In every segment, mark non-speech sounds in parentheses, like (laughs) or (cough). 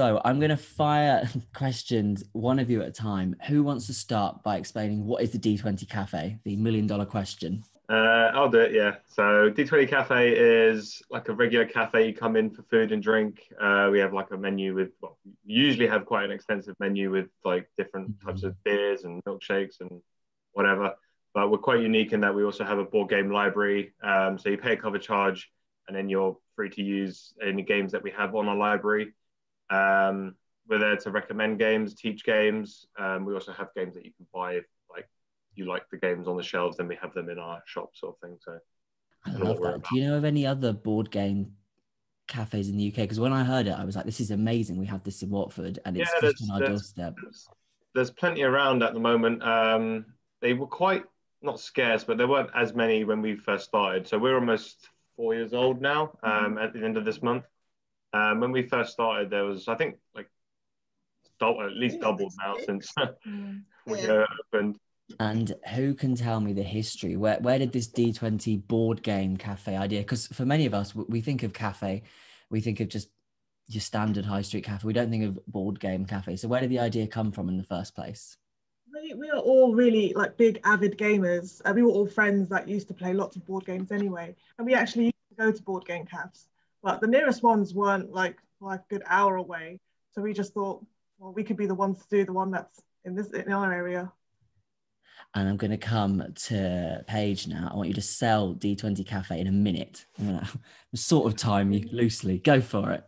So I'm going to fire (laughs) questions one of you at a time. Who wants to start by explaining what is the D20 Cafe, the million dollar question? Uh, I'll do it, yeah. So D20 Cafe is like a regular cafe. You come in for food and drink. Uh, we have like a menu with, well, we usually have quite an extensive menu with like different mm-hmm. types of beers and milkshakes and whatever. But we're quite unique in that we also have a board game library. Um, so you pay a cover charge and then you're free to use any games that we have on our library. Um, we're there to recommend games, teach games. Um, we also have games that you can buy if like you like the games on the shelves, then we have them in our shop sort of thing. So I love that. Do you know of any other board game cafes in the UK? Because when I heard it, I was like, this is amazing. We have this in Watford and it's yeah, just on our doorstep. There's, there's, plenty around at the moment. Um, they were quite not scarce, but there weren't as many when we first started. So we're almost four years old now um, at the end of this month. Um, when we first started, there was I think like double, at least doubled now since we yeah. opened. And who can tell me the history? Where where did this D20 board game cafe idea? Because for many of us, we think of cafe, we think of just your standard high street cafe. We don't think of board game cafe. So where did the idea come from in the first place? We, we are all really like big avid gamers. Uh, we were all friends that used to play lots of board games anyway, and we actually used to go to board game cafes but the nearest ones weren't like like a good hour away. So we just thought, well, we could be the ones to do the one that's in this in our area. And I'm going to come to Paige now. I want you to sell D20 Cafe in a minute. I'm going to sort of time you loosely. Go for it.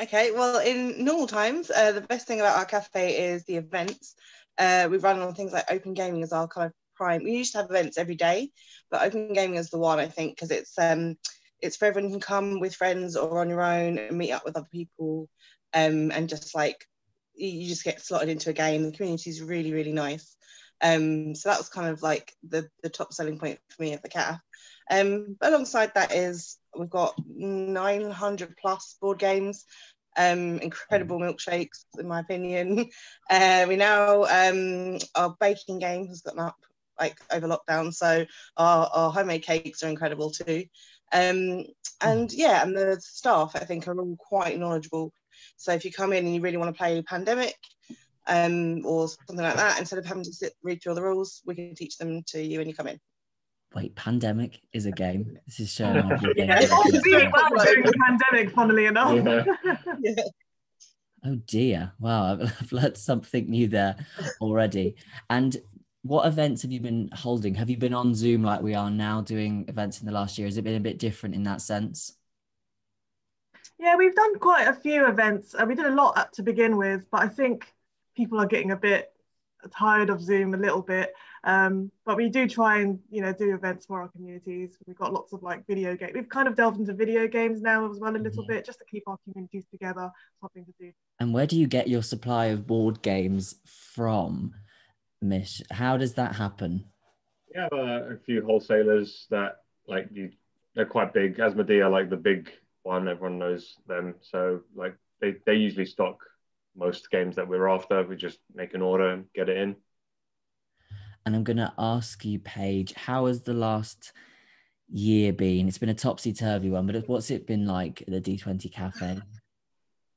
Okay, well, in normal times, uh, the best thing about our cafe is the events. Uh, we run on things like open gaming as our kind of prime. We used to have events every day, but open gaming is the one I think because it's um, it's for everyone. Can come with friends or on your own and meet up with other people um, and just like you just get slotted into a game. The community is really really nice. Um, so that was kind of like the, the top selling point for me at the CAF. Um, alongside that is we've got 900 plus board games. Um, incredible milkshakes in my opinion. (laughs) Uh, we now um, our baking game has gotten up like over lockdown so our, our homemade cakes are incredible too um, and yeah, and the staff I think are all quite knowledgeable. So if you come in and you really want to play Pandemic um, or something like that, instead of having to sit read through all the rules, we can teach them to you when you come in. Wait, Pandemic is a game. This is showing off. (laughs) yeah, it's really well during the pandemic, funnily enough. Yeah. (laughs) yeah. Oh dear! Wow, I've, (laughs) I've learned something new there already. And what events have you been holding? Have you been on Zoom like we are now doing events in the last year? Has it been a bit different in that sense? Yeah, we've done quite a few events. Uh, we did a lot to begin with, but I think people are getting a bit tired of Zoom a little bit. Um, but we do try and you know do events for our communities. We've got lots of like video games. We've kind of delved into video games now as well a little mm-hmm. bit, just to keep our communities together. Something to do. And where do you get your supply of board games from? Mish. How does that happen? We have a, a few wholesalers that like you. They're quite big. Asmodee like the big one. Everyone knows them. So like they, they usually stock most games that we're after. We just make an order and get it in. And I'm gonna ask you, Paige, how has the last year been? It's been a topsy turvy one, but what's it been like at the D20 Cafe?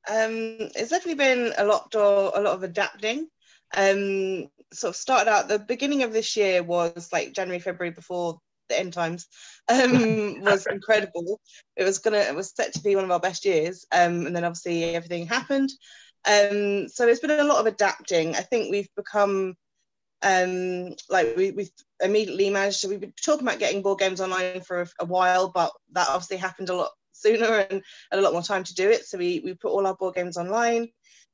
Um, it's definitely been a lot of a lot of adapting. Um, sort of started out the beginning of this year was like January, February before the end times um, (laughs) was incredible. It was gonna it was set to be one of our best years. Um, and then obviously everything happened. Um, so it's been a lot of adapting. I think we've become um, like we, we've immediately managed to we've been talking about getting board games online for a, a while, but that obviously happened a lot sooner and had a lot more time to do it. So we we put all our board games online.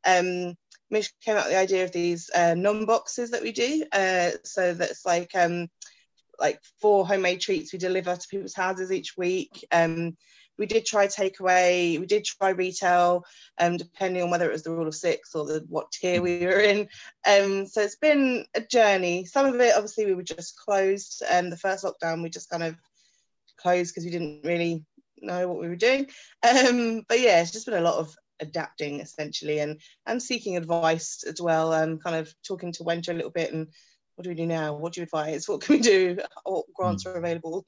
Um, Mish came up with the idea of these uh, non boxes that we do. Uh, so that's like um, like four homemade treats we deliver to people's houses each week. Um, we did try takeaway, we did try retail, um, depending on whether it was the rule of six or the what tier we were in. Um, so it's been a journey. Some of it, obviously, we were just closed. Um, the first lockdown, we just kind of closed because we didn't really know what we were doing. Um, but yeah, it's just been a lot of adapting essentially and and seeking advice as well and kind of talking to Wenta a little bit and what do we do now? What do you advise? What can we do? (laughs) What grants mm. are available?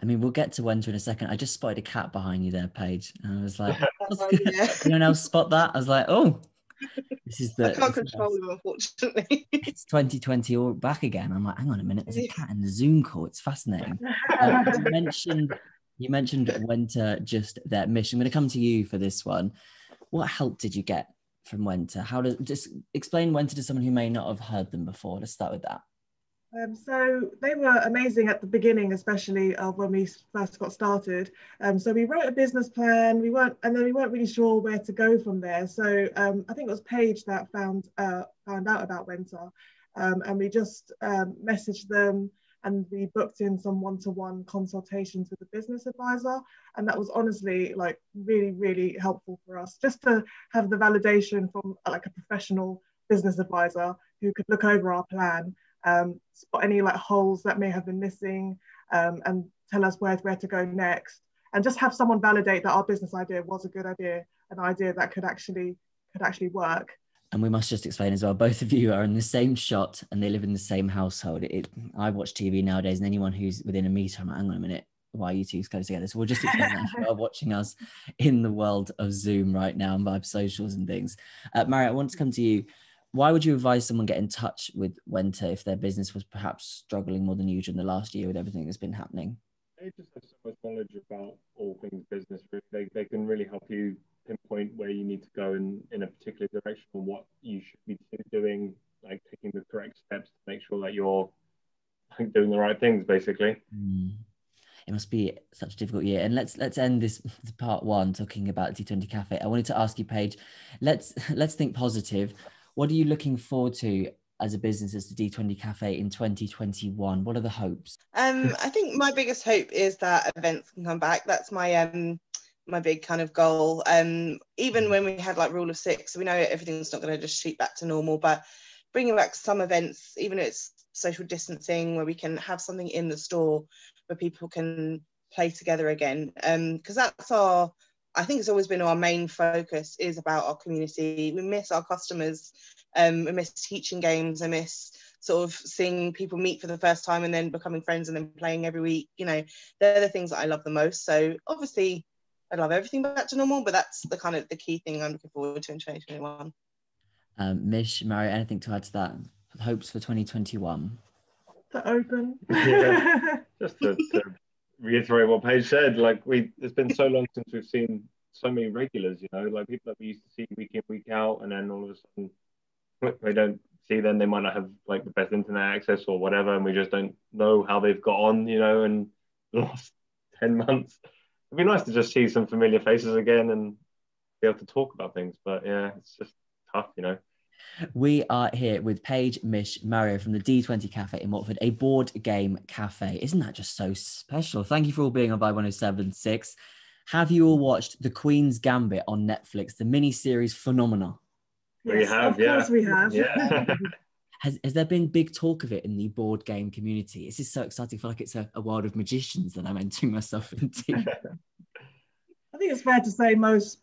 I mean, we'll get to Wenta in a second. I just spotted a cat behind you there, Paige. And I was like, (laughs) Oh, yeah. (laughs) anyone else spot that? I was like, oh, this is the I can't control us. them, unfortunately. it's 2020 all back again. I'm like, hang on a minute, there's a cat in the Zoom call. It's fascinating. Um, you mentioned you mentioned Wenta just there. mission. I'm going to come to you for this one. What help did you get from Wenta? How does just explain Wenta to someone who may not have heard them before? Let's start with that. Um, so they were amazing at the beginning, especially of when we first got started. Um, so we wrote a business plan. We weren't, and then we weren't really sure where to go from there. So um, I think it was Paige that found uh, found out about Wenta, um, and we just um, messaged them and we booked in some one-to-one consultations with a business advisor, and that was honestly like really, really helpful for us, just to have the validation from like a professional business advisor who could look over our plan um, spot any like holes that may have been missing um, and tell us where, where to go next. And just have someone validate that our business idea was a good idea an idea that could actually could actually work And we must just explain as well, both of you are in the same shot and they live in the same household. It, I watch TV nowadays, and anyone who's within a meter, I'm like, hang on a minute, why are you two close together? So we'll just explain that you (laughs) are watching us in the world of Zoom right now and Vibe Socials and things. Uh, Mary, I want to come to you. Why would you advise someone get in touch with Wenta if their business was perhaps struggling more than usual in the last year with everything that's been happening? They just have so much knowledge about all things business. They, they can really help you pinpoint where you need to go in, in a particular direction and what you should be doing, like taking the correct steps to make sure that you're like, doing the right things, basically. Mm. It must be such a difficult year. And let's let's end this this part one talking about D20 Cafe. I wanted to ask you, Paige, let's (laughs) let's think positive. What are you looking forward to as a business as the D20 Cafe in 2021? What are the hopes? Um, I think my biggest hope is that events can come back. That's my um my big kind of goal. Um, even when we had like rule of six, we know everything's not going to just shoot back to normal, but bringing back some events, even if it's social distancing, where we can have something in the store where people can play together again. Um, because that's our I think it's always been our main focus is about our community. We miss our customers. Um, we miss teaching games. I miss sort of seeing people meet for the first time and then becoming friends and then playing every week. You know, they're the things that I love the most. So obviously, I love everything back to normal, but that's the kind of the key thing I'm looking forward to in 2021. Um, Mish, Mary, anything to add to that? Hopes for 2021? to open Yeah. (laughs) Just to, to reiterate what Paige said, like we, it's been so long since we've seen so many regulars. You know, like people that we used to see week in week out, and then all of a sudden we don't see them. They might not have like the best internet access or whatever, and we just don't know how they've got on. You know, in the last (laughs) ten months, it'd be nice to just see some familiar faces again and be able to talk about things. But yeah, it's just tough. You know. We are here with Paige, Mish, Mario from the D20 Cafe in Watford, a board game cafe. Isn't that just so special? Thank you for all being on Vibe 107.6. Have you all watched The Queen's Gambit on Netflix, the mini series Phenomena? We Yes, have, of yeah. course we have Yeah. (laughs) (laughs) Has, has there been big talk of it in the board game community? This is so exciting. I feel like it's a, a world of magicians that I'm (laughs) entering myself into. I think it's fair to say most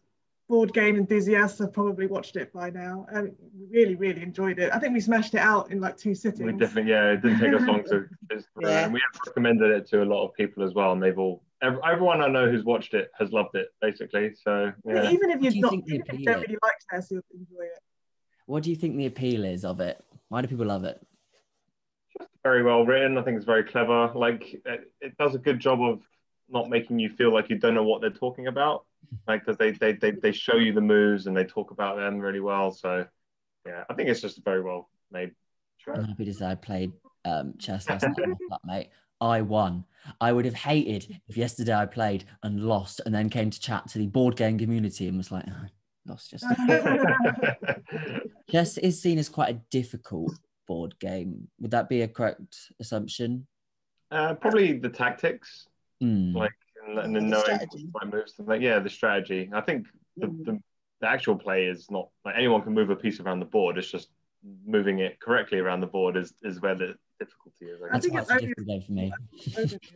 board game enthusiasts have probably watched it by now and really really enjoyed it i think we smashed it out in like two sittings We definitely, yeah, it didn't take us long to. (laughs) Just, uh, Yeah. And we have recommended it to a lot of people as well, and they've all, ev- everyone I know who's watched it has loved it, basically. So yeah, even if you've you not even if you don't really like chess you'll enjoy it what do you think the appeal is of it? Why do people love it? very well written. I think it's very clever. Like it, it does a good job of not making you feel like you don't know what they're talking about. Like because they, they they they show you the moves and they talk about them really well. So yeah, I think it's just very well made. I'm happy to say I played um, chess last night with my flatmate. I won. I would have hated if yesterday I played and lost and then came to chat to the board game community and was like, "Oh, lost just. (laughs) (laughs) chess is seen as quite a difficult board game. Would that be a correct assumption? uh, probably the tactics, Hmm. like and, and then The knowing strategy. what moves. Like yeah, the strategy. I think the, the the actual play is not like anyone can move a piece around the board. It's just moving it correctly around the board is is where the difficulty is. I That's guess. think why it's it's a only- difficult game for me. (laughs)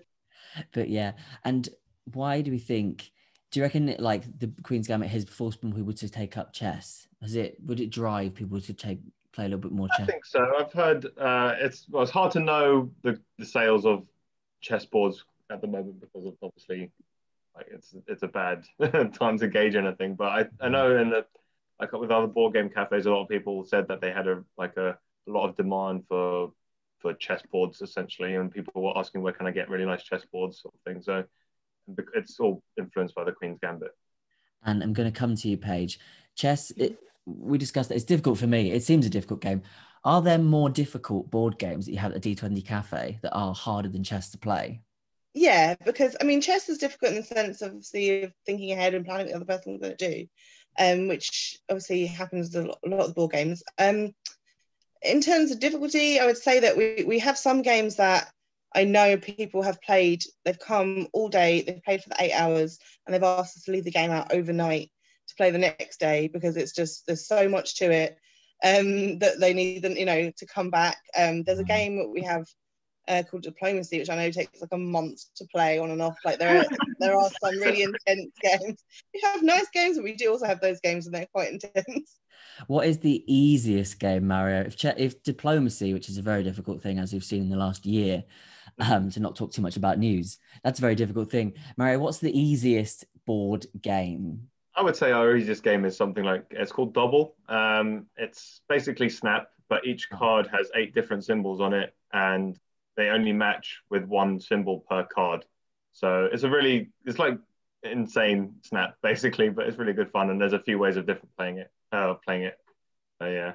But yeah, and why do we think? Do you reckon like the Queen's Gambit has forced more people to take up chess? Has it? Would it drive people to take play a little bit more chess? I think so. I've heard uh, it's well, it's hard to know the, the sales of chess boards at the moment because of obviously like it's it's a bad (laughs) time to gauge anything. But I, I know in the like with other board game cafes, a lot of people said that they had a like a, a lot of demand for for chessboards essentially, and people were asking where can I get really nice chessboards sort of thing. So it's all influenced by the Queen's Gambit. And I'm going to come to you, Paige. Chess. It, we discussed that it's difficult for me. It seems a difficult game. Are there more difficult board games that you have at a D20 cafe that are harder than chess to play? Yeah, because I mean, chess is difficult in the sense of obviously of thinking ahead and planning what the other person's going to do, um, which obviously happens a lot, a lot of the board games. Um, in terms of difficulty, I would say that we, we have some games that I know people have played, they've come all day, they've played for the eight hours, and they've asked us to leave the game out overnight to play the next day because it's just, there's so much to it um, that they need them, you know, to come back. Um, there's a mm. game that we have uh, called Diplomacy, which I know takes like a month to play on and off. Like there, are, (laughs) there are some really intense games. We have nice games, but we do also have those games, and they're quite intense. What is the easiest game, Mario? If if diplomacy, which is a very difficult thing, as we've seen in the last year, um, to not talk too much about news, that's a very difficult thing. Mario, what's the easiest board game? I would say our easiest game is something like it's called Dobble. Um, it's basically Snap, but each card has eight different symbols on it, and they only match with one symbol per card. So it's a really it's like insane Snap (laughs) basically, but it's really good fun, and there's a few ways of different playing it. Uh, playing it. So yeah.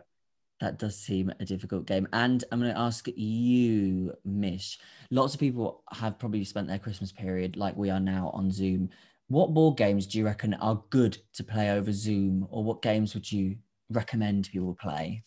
That does seem a difficult game. And I'm going to ask you, Mish. Lots of people have probably spent their Christmas period, like we are now, on Zoom what board games do you reckon are good to play over Zoom, or what games would you recommend people play?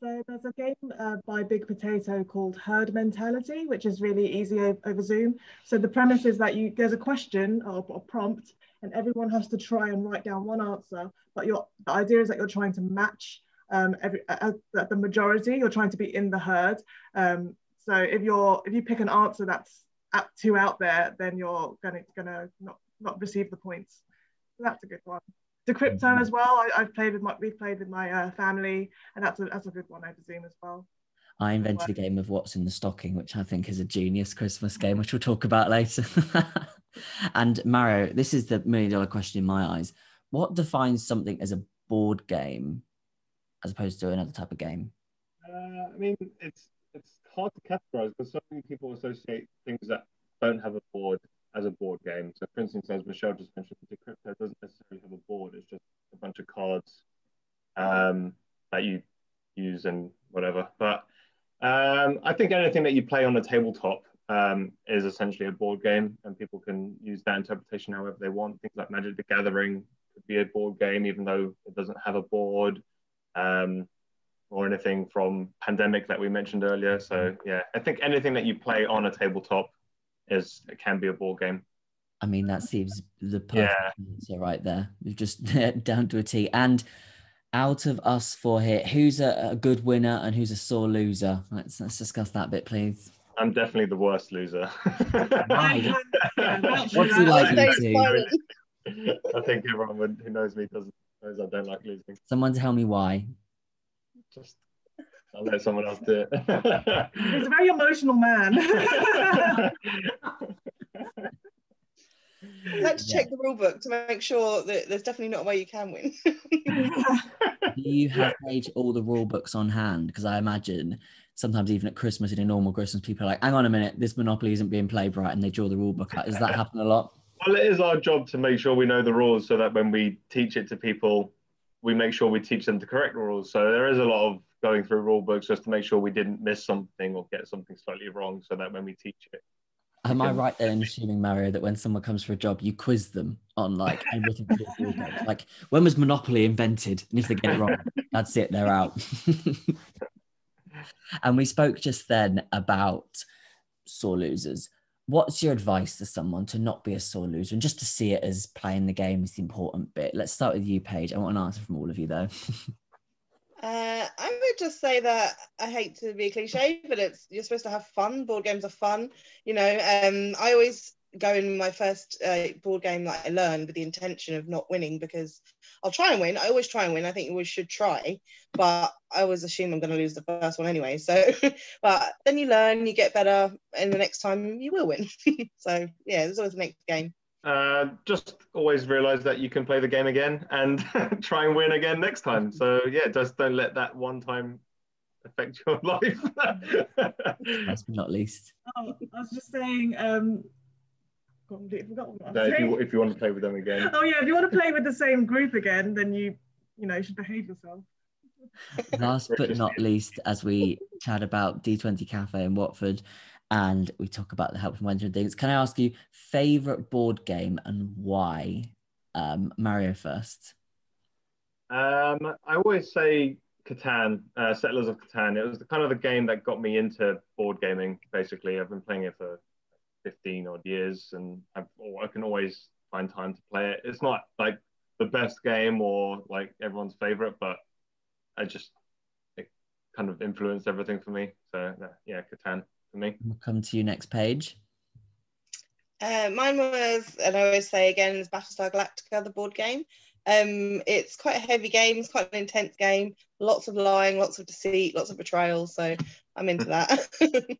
So there's a game uh, by Big Potato called Herd Mentality, which is really easy over Zoom. So the premise is that you there's a question or a prompt, and everyone has to try and write down one answer. But your the idea is that you're trying to match um, every uh, the majority. You're trying to be in the herd. Um, so if you're if you pick an answer that's too out there, then you're gonna gonna not not receive the points. So that's a good one. Decrypto mm-hmm. as well. I, have played with my we've played with my uh, family, and that's a that's a good one over Zoom as well. I invented a game of What's in the Stocking, which I think is a genius Christmas game, which we'll talk about later. (laughs) and Mario, this is the million dollar question in my eyes. What defines something as a board game as opposed to another type of game? Uh, I mean, it's it's hard to categorize because so many people associate things that don't have a board as a board game. So, for instance, as Michelle just mentioned, Decrypto doesn't necessarily have a board. It's just a bunch of cards um, that you use and whatever. But um, I think anything that you play on a tabletop um, is essentially a board game, and people can use that interpretation however they want. Things like Magic the Gathering could be a board game, even though it doesn't have a board. Um, or anything from pandemic that we mentioned earlier. So yeah, I think anything that you play on a tabletop is can be a board game. I mean, that seems the perfect yeah. answer right there. We've just (laughs) down to a T. And out of us four here, who's a, a, good winner and who's a sore loser? Let's let's discuss that bit, please. I'm definitely the worst loser. (laughs) What's he like you I think everyone who knows me doesn't knows I don't like losing. Someone tell me why. Just I'll let someone else do it. He's a very emotional man. (laughs) I had to check the rule book to make sure that there's definitely not a way you can win. (laughs) You (laughs) have Paige all the rule books on hand? Because I imagine sometimes even at Christmas in a normal Christmas, people are like, hang on a minute, this Monopoly isn't being played right, and they draw the rule book out. Does that (laughs) happen a lot? Well, it is our job to make sure we know the rules so that when we teach it to people, we make sure we teach them the correct rules. So there is a lot of going through rule books just to make sure we didn't miss something or get something slightly wrong so that when we teach it Am I right then in assuming Mario that when someone comes for a job, you quiz them on like everything? like when was Monopoly invented? And if they get it wrong, that's it, they're out. (laughs) and we spoke just then about sore losers. What's your advice to someone to not be a sore loser and just to see it as playing the game is the important bit? Let's start with you, Paige. I want an answer from all of you though. (laughs) Uh, I would just say that I hate to be cliche, but it's you're supposed to have fun. Board games are fun. You know, um, I always go in my first uh, board game that I learned with the intention of not winning because I'll try and win. I always try and win. I think you always should try, but I always assume I'm going to lose the first one anyway. So, (laughs) but then you learn, you get better, and the next time you will win. (laughs) so yeah, there's always the next game. Uh, just always realize that you can play the game again and (laughs) try and win again next time. So yeah, just don't let that one time affect your (laughs) life. Last but not least. Oh, I was just saying, um, completely forgot what I was No, if you if you want to play with them again. Oh yeah, if you want to play with the same group again, then you, you know, you should behave yourself. Last but not least, as we chat about D20 Cafe in Watford and we talk about the help from Wenta and things, can I ask you favorite board game and why? Um, Mario first. Um, I always say Catan, uh, Settlers of Catan. It was the kind of the game that got me into board gaming. Basically, I've been playing it for 15 odd years, and I've, I can always find time to play it. It's not like the best game or like everyone's favorite, but I just it kind of influenced everything for me. So yeah, Catan for me. We'll come to you next Paige. Uh, mine was, and I always say again, is Battlestar Galactica, the board game. Um, it's quite a heavy game. It's quite an intense game. Lots of lying, lots of deceit, lots of betrayal. So I'm into that. (laughs)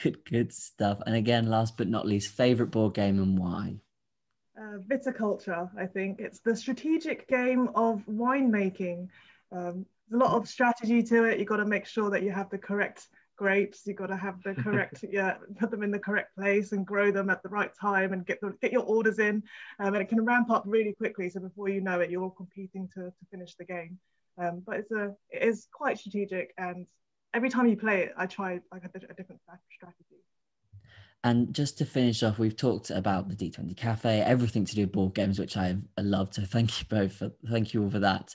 Good, good stuff. And again, last but not least, favorite board game and why? Uh, viticulture, I think. It's the strategic game of winemaking. Um, there's a lot of strategy to it. You've got to make sure that you have the correct grapes. You've got to have the correct, (laughs) yeah, put them in the correct place and grow them at the right time and get the, get your orders in. Um, and it can ramp up really quickly. So before you know it, you're all competing to, to finish the game. Um, but it's a it is quite strategic and every time you play it, I try like a, a different strategy. And just to finish off, we've talked about the D20 Cafe, everything to do with board games, which I love. So thank you both for thank you all for that.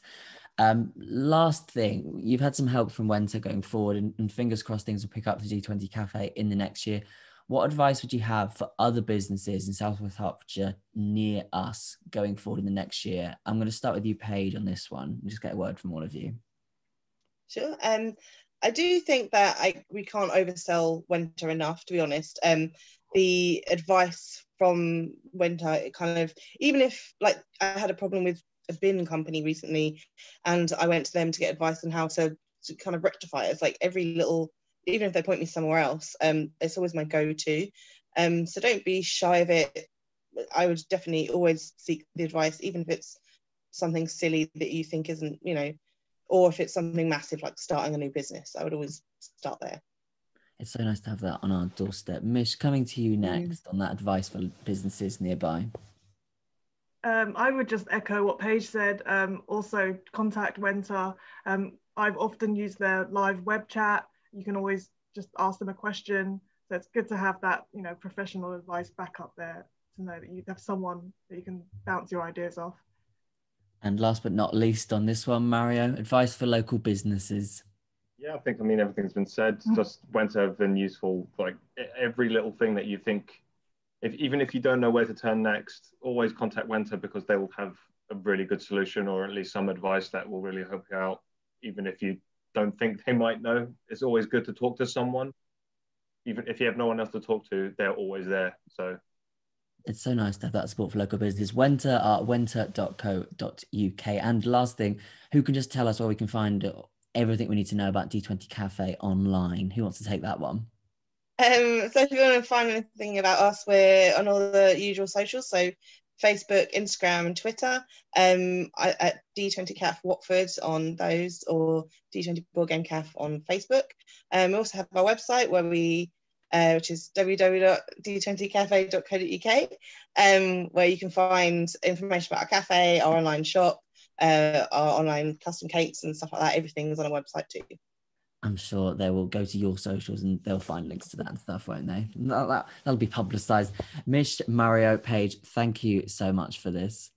Um, last thing, you've had some help from Wenta going forward, and, and fingers crossed things will pick up for D20 Cafe in the next year. What advice would you have for other businesses in Southwest Hertfordshire near us going forward in the next year? I'm going to start with you, Paige, on this one. Just get a word from all of you. Sure. Um, I do think that I we can't oversell Wenta enough, to be honest. Um, the advice from Wenta, it kind of even if like I had a problem with a bin company recently, and I went to them to get advice on how to, to kind of rectify it. It's like every little, even if they point me somewhere else, um, it's always my go-to. Um, so don't be shy of it. I would definitely always seek the advice, even if it's something silly that you think isn't, you know, or if it's something massive like starting a new business. I would always start there. It's so nice to have that on our doorstep. Mish, coming to you next mm. on that advice for businesses nearby. Um, I would just echo what Paige said. Um, also, contact Wenta. Um, I've often used their live web chat. You can always just ask them a question. So it's good to have that, you know, professional advice back up there to know that you have someone that you can bounce your ideas off. And last but not least on this one, Mario, advice for local businesses. Yeah, I think I mean everything's been said. Mm-hmm. Just Wenta have been useful. Like every little thing that you think if, even if you don't know where to turn next, always contact Wenta because they will have a really good solution or at least some advice that will really help you out. Even if you don't think they might know, it's always good to talk to someone. Even if you have no one else to talk to, they're always there. So it's so nice to have that support for local business. Wenta at wenta.co.uk. And last thing, who can just tell us where we can find everything we need to know about D20 Cafe online? Who wants to take that one? Um, so if you want to find anything about us, we're on all the usual socials. So Facebook, Instagram, and Twitter. Um, at D20CAF Watford on those, or D20 Board Game CAF on Facebook. Um, we also have our website where we, uh, which is www.d20cafe.co.uk, um, where you can find information about our cafe, our online shop, uh, our online custom cakes and stuff like that. Everything's on our website too. I'm sure they will go to your socials and they'll find links to that and stuff, won't they? That, that, that'll be publicized. Mish, Mario, Paige, thank you so much for this.